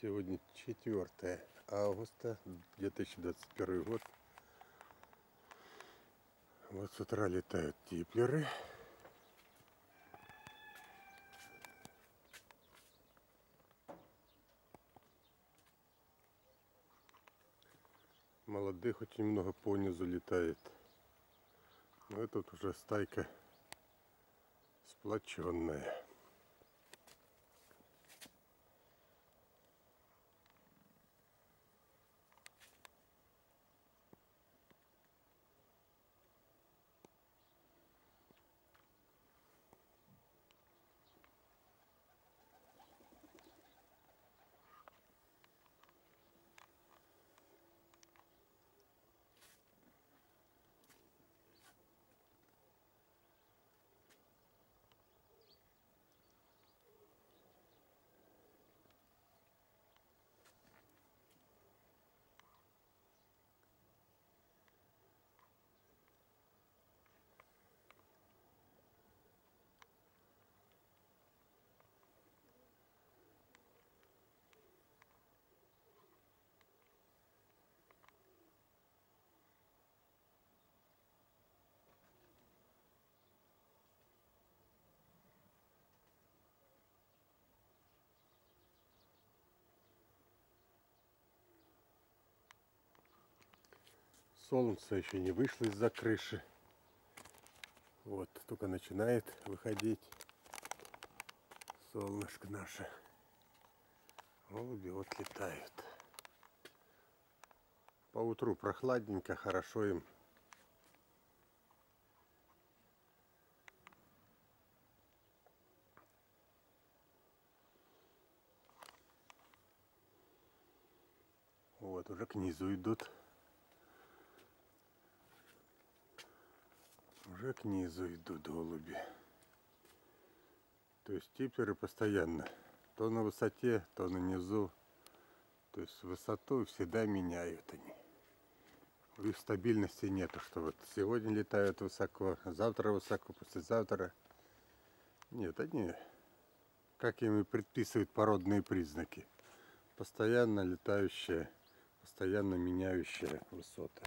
Сегодня 4 августа 2021 год. Вот с утра летают типлеры. Молодых очень много понизу летает. Ну и тут уже стайка сплоченная. Солнце еще не вышло из-за крыши. Вот, только начинает выходить солнышко наше. Голуби вот летают. По утру прохладненько, хорошо им. Вот, уже к низу идут. Уже к низу идут голуби. То есть типеры постоянно. То на высоте, то на низу. То есть высоту всегда меняют они. У них стабильности нету, что вот сегодня летают высоко, завтра высоко, послезавтра. Нет, они, как им и предписывают породные признаки, постоянно летающая, постоянно меняющая высота.